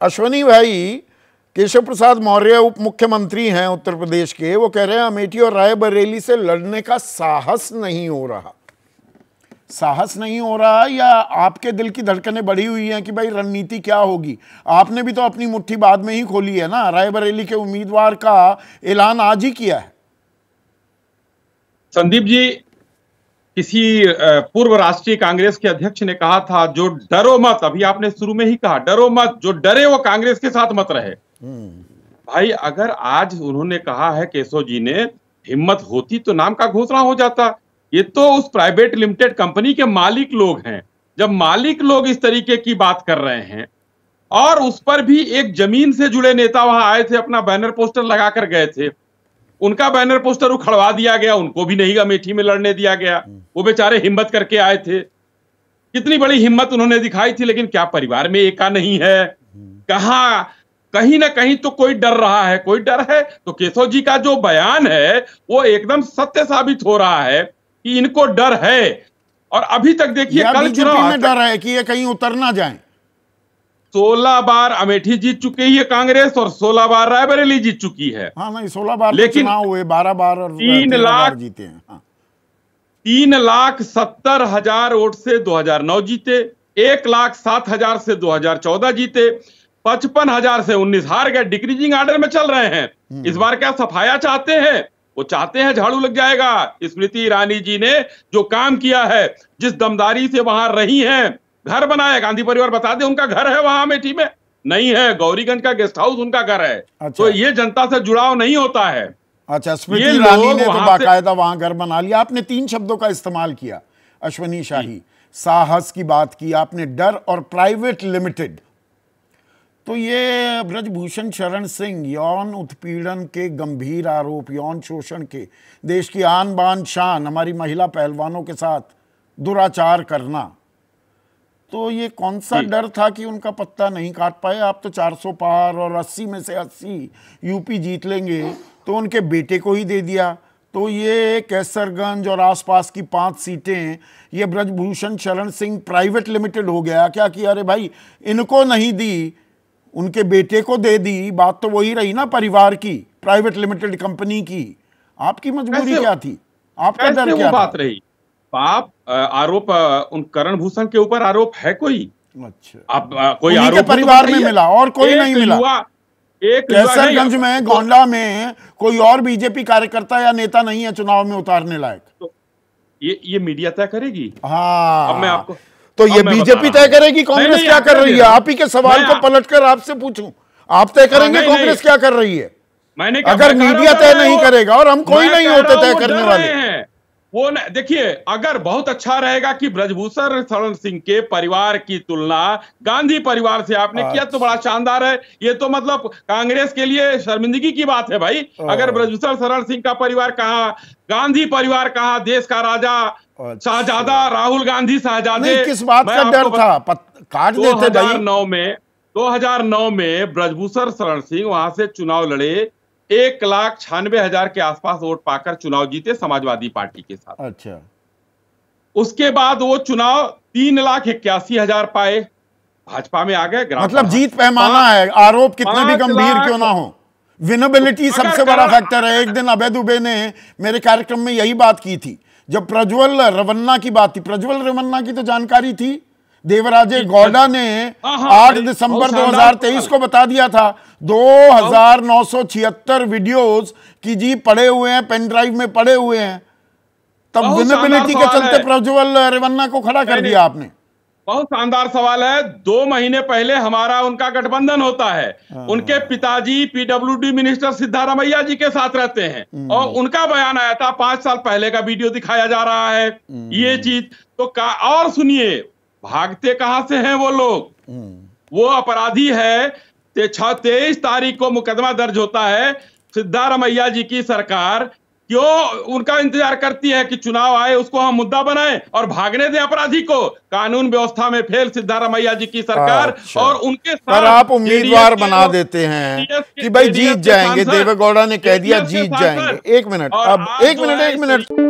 अश्वनी भाई केशव प्रसाद मौर्य उप मुख्यमंत्री हैं उत्तर प्रदेश के। वो कह रहे हैं, अमेठी और रायबरेली से लड़ने का साहस नहीं हो रहा। साहस नहीं हो रहा या आपके दिल की धड़कनें बढ़ी हुई हैं कि भाई रणनीति क्या होगी? आपने भी तो अपनी मुट्ठी बाद में ही खोली है ना? रायबरेली के उम्मीदवार का ऐलान आज ही किया है। संदीप जी किसी पूर्व राष्ट्रीय कांग्रेस के अध्यक्ष ने कहा था जो डरो मत। अभी आपने शुरू में ही कहा डरो मत जो डरे वो कांग्रेस के साथ मत रहे। भाई अगर आज उन्होंने कहा है केशव जी ने हिम्मत होती तो नाम का घोषणा हो जाता। ये तो उस प्राइवेट लिमिटेड कंपनी के मालिक लोग हैं। जब मालिक लोग इस तरीके की बात कर रहे हैं और उस पर भी एक ज़मीन से जुड़े नेता वहाँ आए थे अपना बैनर पोस्टर लगाकर गए थे उनका बैनर पोस्टर उखड़वा दिया गया उनको भी नहीं अमेठी में लड़ने दिया गया। वो बेचारे हिम्मत करके आए थे। कितनी बड़ी हिम्मत उन्होंने दिखाई थी लेकिन क्या परिवार में एका नहीं है? कहा कहीं ना कहीं तो कोई डर रहा है। कोई डर है? तो केशव जी का जो बयान है वो एकदम सत्य साबित हो रहा है कि इनको डर है। और अभी तक देखिए कल चुनाव डर है कि ये कहीं उतर ना जाए। सोलह बार अमेठी जीत चुकी है कांग्रेस और सोलह बार रायबरेली जीत चुकी है। हाँ नहीं सोलह बार तो लेकिन हुए बारह बार और तीन लाख जीते हैं हाँ। तीन लाख सत्तर हज़ार वोट से 2009 जीते एक लाख सात हज़ार से 2014 जीते पचपन हज़ार से उन्नीस हार गए। डिक्रीजिंग ऑर्डर में चल रहे हैं। हम्म। इस बार क्या सफाया चाहते हैं? वो चाहते हैं झाड़ू लग जाएगा। स्मृति ईरानी जी ने जो काम किया है जिस दमदारी से वहाँ रही हैं घर बनाया गांधी परिवार बता दे उनका घर है वहाँ अमेठी में। नहीं है गौरीगंज का गेस्ट हाउस उनका घर है। अच्छा। तो ये जनता से जुड़ाव नहीं होता है। अच्छा स्मृति ईरानी ने तो बाकायदा वहाँ घर बना लिया। आपने तीन शब्दों का इस्तेमाल किया अश्वनी शाही। साहस की बात की आपने डर और प्राइवेट लिमिटेड। तो ये ब्रजभूषण शरण सिंह यौन उत्पीड़न के गंभीर आरोप यौन शोषण के देश की आन बान शान हमारी महिला पहलवानों के साथ दुराचार करना। तो ये कौन सा डर था कि उनका पत्ता नहीं काट पाए? आप तो 400 पार और 80 में से 80 यूपी जीत लेंगे तो उनके बेटे को ही दे दिया। तो ये कैसरगंज और आसपास की पाँच सीटें ये ब्रजभूषण शरण सिंह प्राइवेट लिमिटेड हो गया। क्या कि अरे भाई इनको नहीं दी उनके बेटे को दे दी। बात तो वही रही ना परिवार की प्राइवेट लिमिटेड कंपनी की। आपकी मजबूरी क्या थी? आपका डर क्या बात रही। आप आरोप उन करण भूषण के ऊपर आरोप है कोई? अच्छा। आप आ, कोई आरोप तो परिवार में मिला और कोई नहीं मिला। एक कैसरगंज में गोंडा में कोई और बीजेपी कार्यकर्ता या नेता नहीं है चुनाव में उतारने लायक। तो ये ये मीडिया तय करेगी? हाँ। अब मैं आपको तो ये बीजेपी तय करेगी? कांग्रेस क्या कर रही है? आप ही के सवाल को पलटकर आपसे पूछूँ। आप तय करेंगे कांग्रेस क्या कर रही है? मैंने अगर मीडिया तय नहीं करेगा और हम कोई नहीं होते तय करने वाले। वो देखिए अगर बहुत अच्छा रहेगा कि ब्रजभूषण शरण सिंह के परिवार की तुलना गांधी परिवार से आपने किया तो बड़ा शानदार है। ये तो मतलब कांग्रेस के लिए शर्मिंदगी की बात है भाई। अगर ब्रजभूषण शरण सिंह का परिवार कहा गांधी परिवार कहा देश का राजा अच्छा। शाहजादा राहुल गांधी शाहजादे किस बात का डर था? काट देते भाई। नौ में 2009 में ब्रजभूषण शरण सिंह वहाँ से चुनाव लड़े। एक लाख छियानवे हज़ार के आसपास वोट पाकर चुनाव जीते समाजवादी पार्टी के साथ। अच्छा। उसके बाद वो चुनाव तीन लाख इक्यासी हज़ार पाए। भाजपा में आ गए मतलब जीत पैमाना है। आरोप कितने भी गंभीर क्यों ना हो। विनेबिलिटी सबसे बड़ा फैक्टर है। एक दिन अभय दुबे ने मेरे कार्यक्रम में यही बात की थी। जब प्रज्वल रवन्ना की बात थी प्रज्वल रवन्ना की तो जानकारी थी। देवराजे गौडा ने 8 हाँ, हाँ, दिसंबर 2023 को बता दिया था। दो हज़ार नौ सौ छिहत्तर वीडियोज़ की जी पड़े हुए हैं पेन ड्राइव में पड़े हुए हैं। तब विनेबिलिटी के चलते प्रज्वल रेवन्ना को खड़ा कर दिया आपने। बहुत शानदार सवाल है। दो महीने पहले हमारा उनका गठबंधन होता है। हाँ। उनके पिताजी पीडब्ल्यूडी मिनिस्टर सिद्धारमैया जी के साथ रहते हैं। हम्म। और उनका बयान आया था पाँच साल पहले का वीडियो दिखाया जा रहा है। हम्म। ये चीज़ तो का और सुनिए भागते कहाँ से हैं वो लोग? हम्म। वो अपराधी है। तेईस तारीख को मुकदमा दर्ज होता है सिद्धारमैया जी की सरकार। क्यों उनका इंतज़ार करती है कि चुनाव आए उसको हम मुद्दा बनाएँ और भागने दें अपराधी को? कानून व्यवस्था में फेल सिद्धारमैया जी की सरकार अच्छा। और उनके साथ आप उम्मीदवार बना देते हैं कि भाई जीत जाएँगे देवेगौड़ा ने कह दिया जीत जाएँगे। एक मिनट अब एक मिनट एक मिनट।